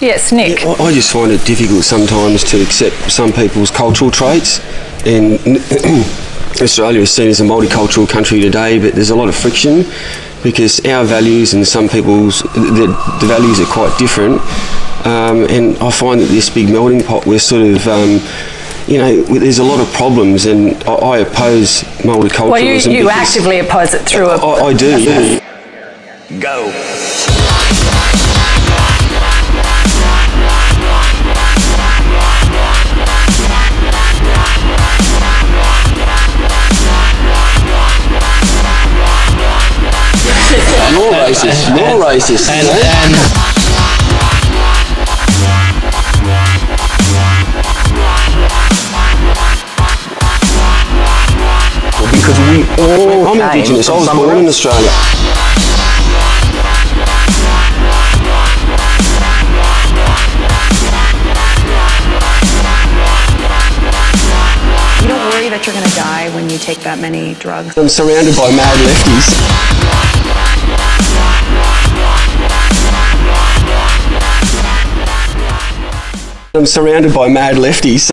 Yes, Nick. I I just find it difficult sometimes to accept some people's cultural traits. And Australia is seen as a multicultural country today, but there's a lot of friction because our values and some people's the, the values are quite different. Um, and I find that this big melting pot, we're sort of um, you know, there's a lot of problems, and I, I oppose multiculturalism. Well, you, you actively oppose it through a. I, I do, yeah. Go. Racist, more racist. And, you and Because we all I'm came Indigenous. I was somewhere born in. Australia. You don't worry that you're going to die when you take that many drugs. I'm surrounded by mad lefties. I'm surrounded by mad lefties.